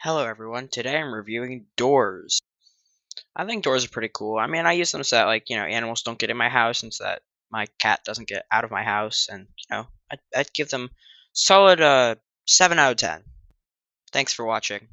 Hello everyone, today I'm reviewing doors. I think doors are pretty cool. I mean, I use them so that, like, you know, animals don't get in my house and so that my cat doesn't get out of my house. And, you know, I'd, I'd give them solid uh, 7 out of 10. Thanks for watching.